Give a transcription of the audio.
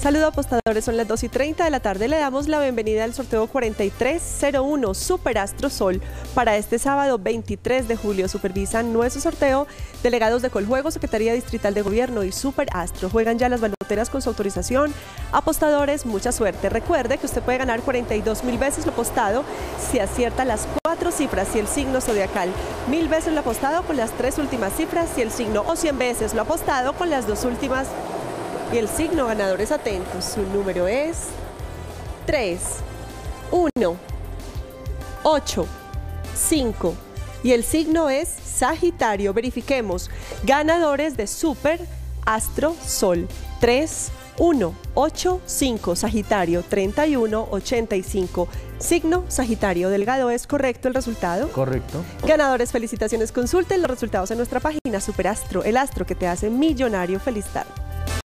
Saludos apostadores, son las 2 y 30 de la tarde. Le damos la bienvenida al sorteo 4301 Super Astro Sol para este sábado 23 de julio. Supervisan nuestro sorteo delegados de Coljuego, Secretaría Distrital de Gobierno y Super Astro. Juegan ya las baloteras con su autorización. Apostadores, mucha suerte. Recuerde que usted puede ganar 42 mil veces lo apostado si acierta las cuatro cifras y el signo zodiacal. Mil veces lo apostado con las tres últimas cifras y el signo. O 100 veces lo apostado con las dos últimas y el signo ganador es atento. Su número es 3, 1, 8, 5. Y el signo es Sagitario. Verifiquemos. Ganadores de Super Astro Sol. 3, 1, 8, 5. Sagitario. 31, 85. Signo Sagitario. Delgado, ¿es correcto el resultado? Correcto. Ganadores, felicitaciones. Consulten los resultados en nuestra página Super Astro, el astro que te hace millonario. Feliz tarde.